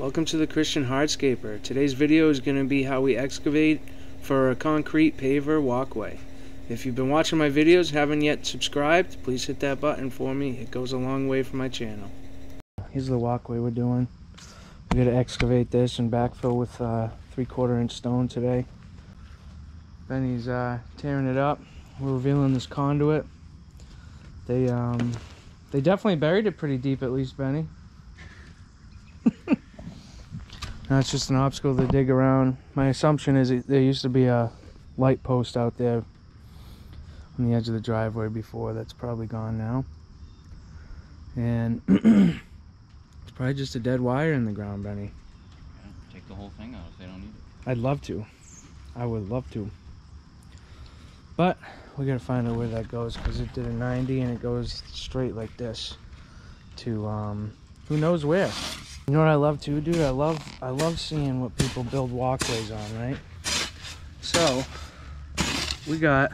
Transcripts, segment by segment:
Welcome to the Christian Hardscaper. Today's video is going to be how we excavate for a concrete paver walkway. If you've been watching my videos haven't yet subscribed, please hit that button for me. It goes a long way for my channel. Here's the walkway we're doing. We're going to excavate this and backfill with uh, three quarter inch stone today. Benny's uh, tearing it up. We're revealing this conduit. They um, they definitely buried it pretty deep at least, Benny. That's just an obstacle to dig around. My assumption is it, there used to be a light post out there on the edge of the driveway before. That's probably gone now. And it's probably just a dead wire in the ground, Benny. Yeah, take the whole thing out if they don't need it. I'd love to. I would love to. But we gotta find out where that goes because it did a 90 and it goes straight like this to um, who knows where. You know what I love too, dude? I love I love seeing what people build walkways on, right? So we got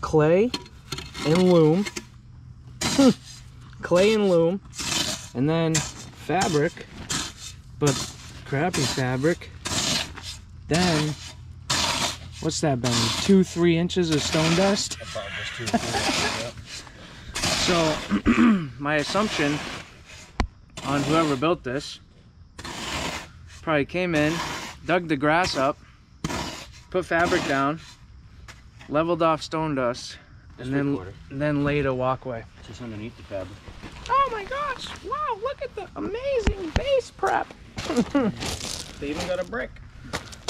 clay and loom, hmm. clay and loom, and then fabric, but crappy fabric. Then what's that, Benny? Two, three inches of stone dust. So my assumption on whoever built this. Probably came in, dug the grass up, put fabric down, leveled off stone dust, and then and then laid a walkway. Just underneath the fabric. Oh my gosh! Wow, look at the amazing base prep. They even got a brick.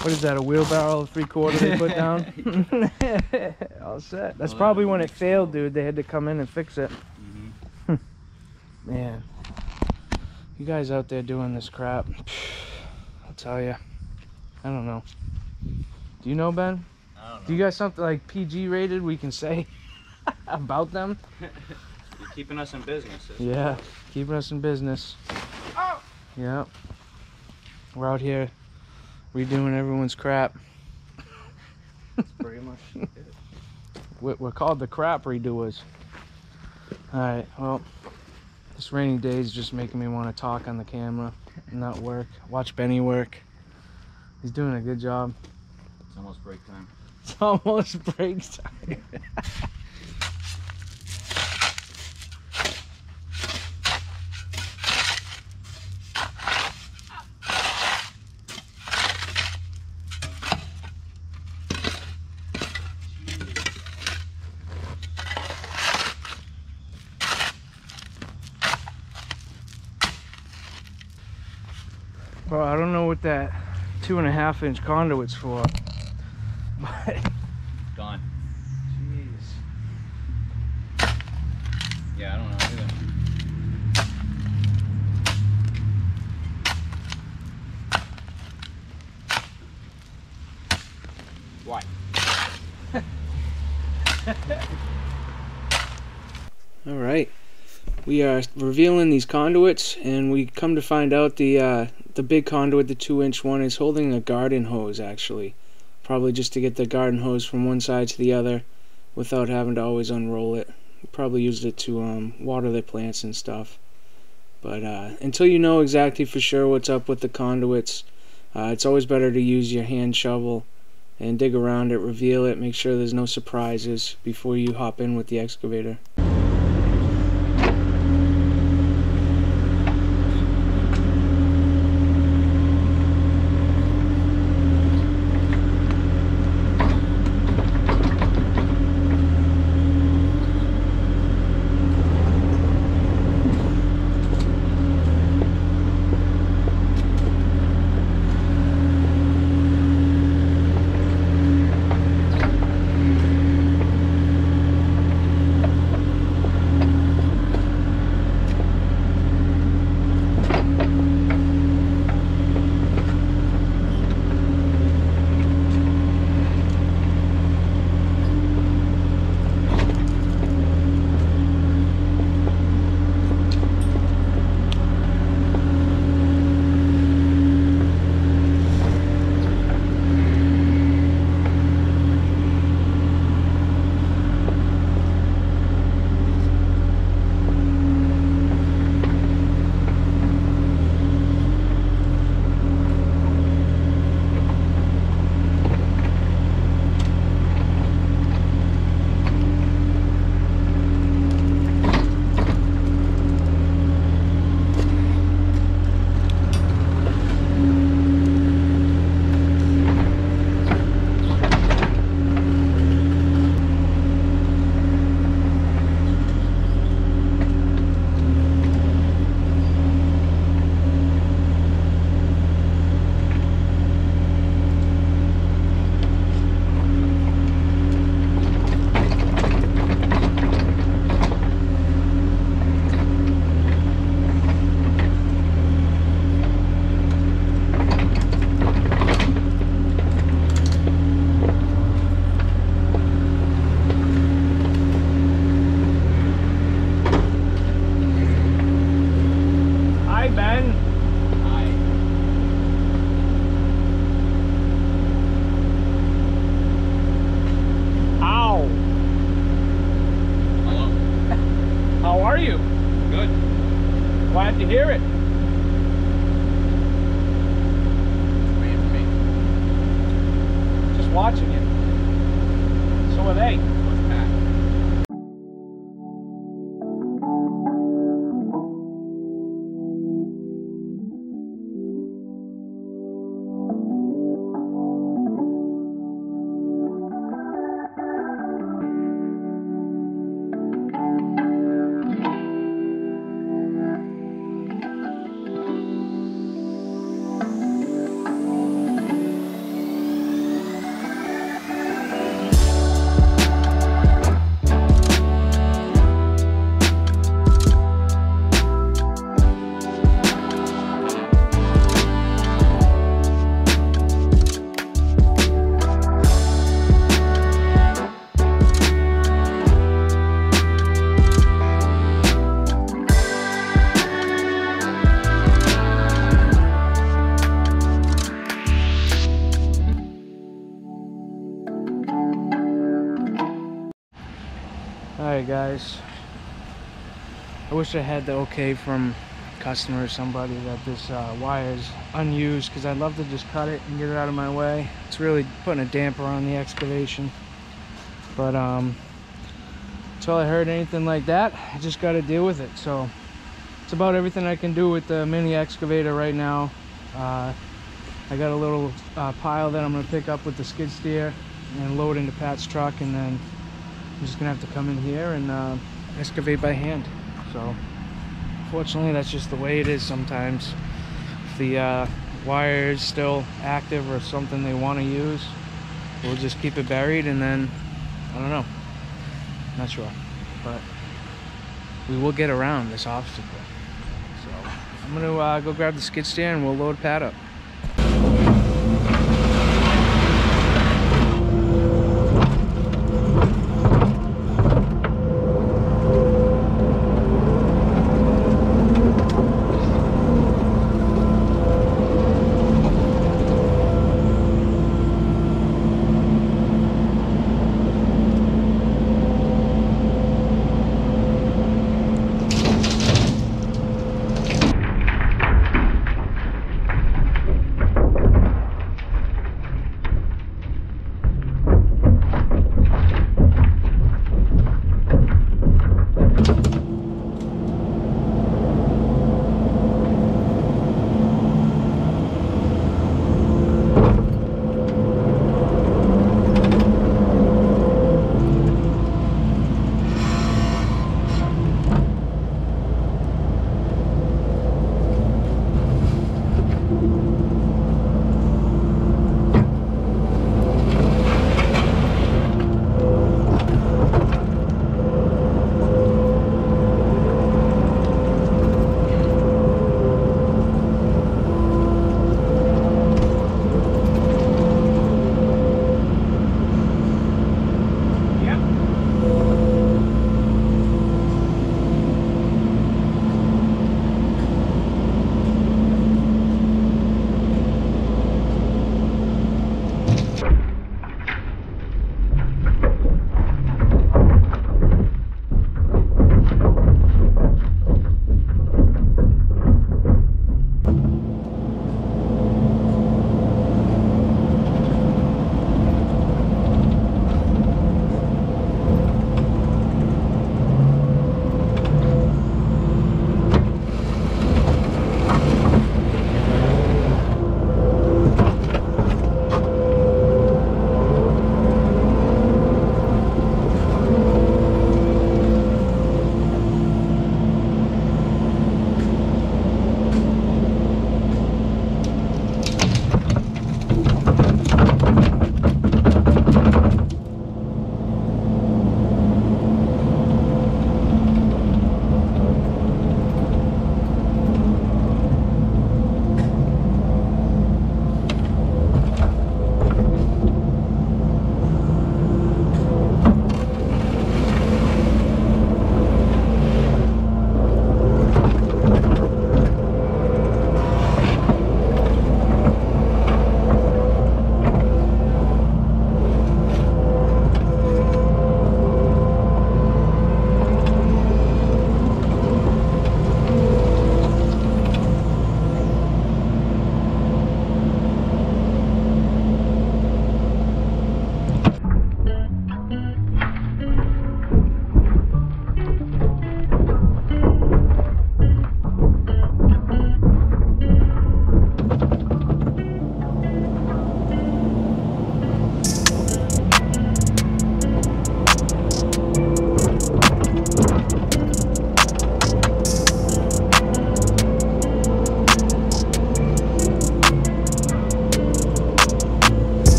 What is that? A wheelbarrow three quarter they put down? All set. That's Well, probably that when it makes failed, dude. They had to come in and fix it. Mm-hmm. Man, you guys out there doing this crap, I'll tell you. I don't know. Do you know, Ben? I don't know. Do you got something like PG rated we can say about them? You're keeping us in business. Yeah, for keeping us in business. Oh! Yeah. We're out here redoing everyone's crap. sure. Pretty much. it. We're we're called the crap redoers. Alright, well, this rainy day is just making me want to talk on the camera and not work. Watch Benny work. He's doing a good job. It's almost break time. It's almost break time. Well, I don't know what that two and a half inch conduit's for, but Gone. jeez. Yeah, I don't know either. Why? All right, we are revealing these conduits, and we come to find out the uh, the big conduit, the two-inch one, is holding a garden hose. Actually, probably just to get the garden hose from one side to the other, without having to always unroll it. Probably used it to um, water their plants and stuff. But uh, until you know exactly for sure what's up with the conduits, uh, it's always better to use your hand shovel and dig around it, reveal it, make sure there's no surprises before you hop in with the excavator. Guys. I wish I had the okay from customer or somebody that this uh, wire is unused because I'd love to just cut it and get it out of my way. It's really putting a damper on the excavation. But um, until I heard anything like that, I just got to deal with it. So it's about everything I can do with the mini excavator right now. Uh, I got a little uh, pile that I'm going to pick up with the skid steer and load into Pat's truck and then I'm just to have to come in here and uh, excavate by hand. So Fortunately, that's just the way it is sometimes. If the uh, wire is still active or something they want to use, we'll just keep it buried and then, I don't know. Not sure. But we will get around this obstacle. So I'm to uh, go grab the skid steer and we'll load Pat up.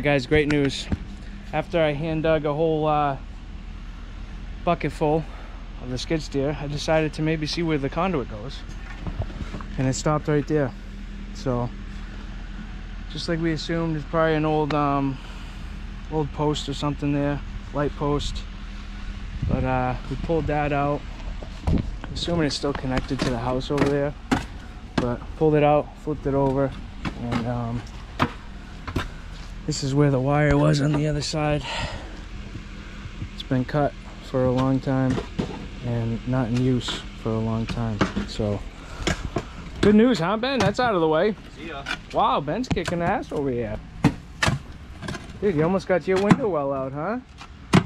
Right, guys, great news. After I hand dug a whole uh, bucket full of the skid steer, I decided to maybe see where the conduit goes. And it stopped right there. So, just like we assumed, it's probably an old, um, old post or something there, light post. But uh, we pulled that out. Assuming it's still connected to the house over there. But pulled it out, flipped it over, and um, this is where the wire was on the other side. It's been cut for a long time and not in use for a long time. So, good news, huh, Ben? That's out of the way. See ya. Wow, Ben's kicking ass over here. Dude, you almost got your window well out, huh?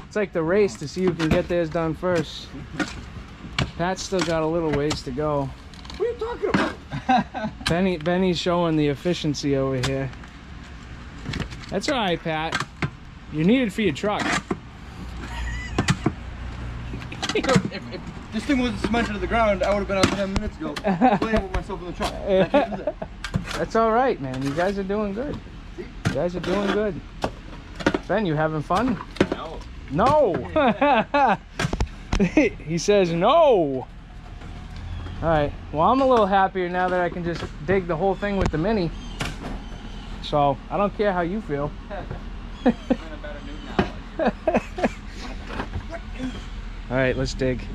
It's like the race to see who can get theirs done first. Pat's still got a little ways to go. What are you talking about? Benny, Benny's showing the efficiency over here. That's all right, Pat. You need it for your truck. if, if this thing wasn't cemented to the ground, I would have been out 10 minutes ago playing with myself in the truck. I can't do that. That's all right, man. You guys are doing good. You guys are doing good. Ben, you having fun? No. No. he says no. All right. Well, I'm a little happier now that I can just dig the whole thing with the mini. So I don't care how you feel. I'm in a better mood now. All right, let's dig.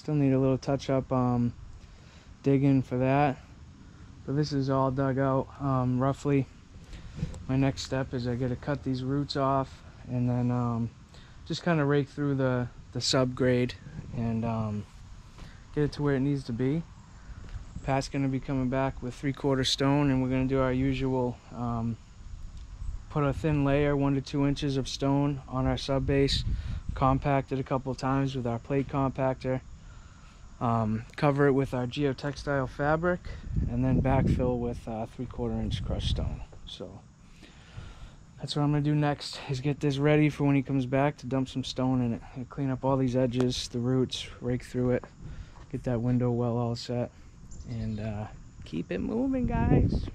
Still need a little touch up um, digging for that, but this is all dug out um, roughly. My next step is I got to cut these roots off and then um, just kind of rake through the the subgrade and um, get it to where it needs to be. Pat's gonna be coming back with three quarter stone and we're gonna do our usual um, put a thin layer, one to two inches of stone on our sub base, compact it a couple times with our plate compactor, um, cover it with our geotextile fabric, and then backfill with uh, three quarter inch crushed stone. So that's what I'm gonna do next is get this ready for when he comes back to dump some stone in it and clean up all these edges, the roots, rake through it, get that window well all set, and uh, keep it moving, guys.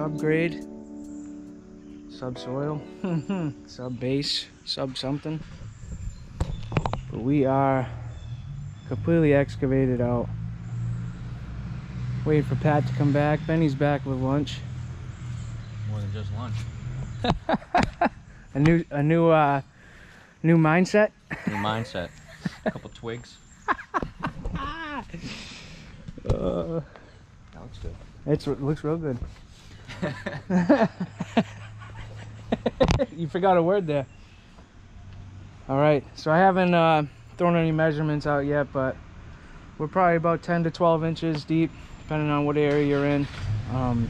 Subgrade, subsoil, sub base, sub something. But we are completely excavated out. Waiting for Pat to come back. Benny's back with lunch. More than just lunch. A new, a new, uh, new mindset. New mindset. A couple twigs. Uh, That looks good. it's, it looks real good. you forgot a word there. All right, so I haven't uh, thrown any measurements out yet, but we're probably about 10 to 12 inches deep, depending on what area you're in. Um,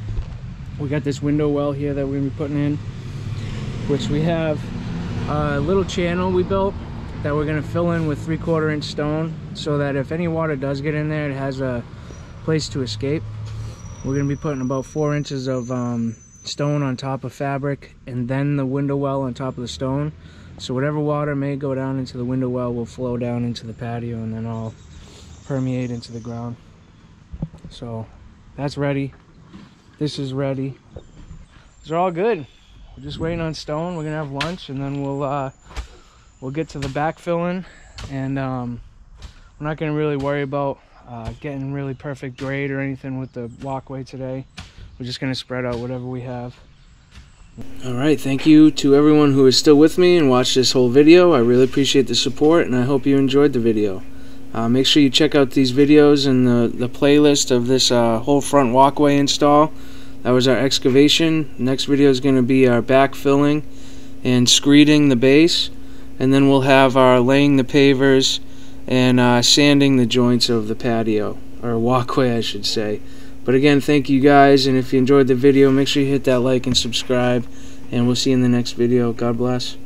we got this window well here that we're gonna be putting in, which we have a little channel we built that we're gonna fill in with three quarter inch stone so that if any water does get in there, it has a place to escape. We're gonna be putting about four inches of um, stone on top of fabric and then the window well on top of the stone. So whatever water may go down into the window well will flow down into the patio and then all permeate into the ground. So that's ready. This is ready. These are all good. We're just waiting on stone. We're gonna have lunch and then we'll uh, we'll get to the backfilling and um, we're not gonna really worry about uh, getting really perfect grade or anything with the walkway today. We're just gonna spread out whatever we have. All right, thank you to everyone who is still with me and watched this whole video. I really appreciate the support and I hope you enjoyed the video. Uh, make sure you check out these videos and the, the playlist of this uh, whole front walkway install. That was our excavation. Next video is going to be our backfilling and screeding the base. And then we'll have our laying the pavers and uh, sanding the joints of the patio, or walkway I should say. But again, thank you guys, and if you enjoyed the video, make sure you hit that like and subscribe, and we'll see you in the next video. God bless.